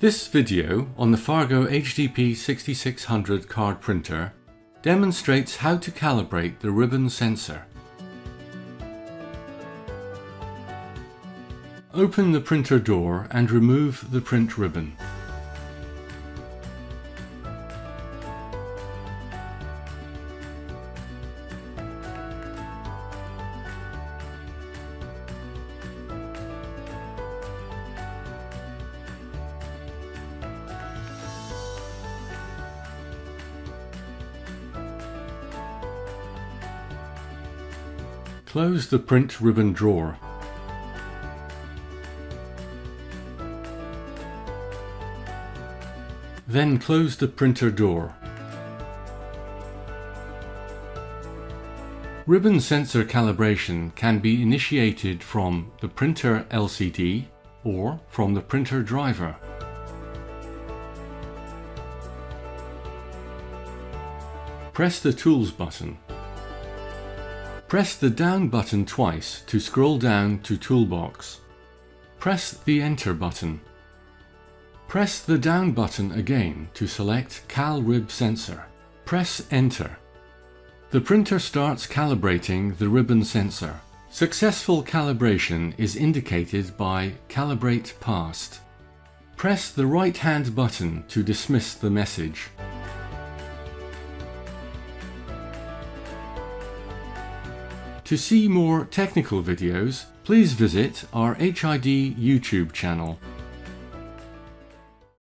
This video on the FARGO HDP 6600 card printer demonstrates how to calibrate the ribbon sensor. Open the printer door and remove the print ribbon. Close the print ribbon drawer. Then close the printer door. Ribbon sensor calibration can be initiated from the printer LCD or from the printer driver. Press the Tools button. Press the down button twice to scroll down to Toolbox. Press the Enter button. Press the down button again to select Cal Rib Sensor. Press Enter. The printer starts calibrating the ribbon sensor. Successful calibration is indicated by Calibrate Passed. Press the right hand button to dismiss the message. To see more technical videos, please visit our HID YouTube channel.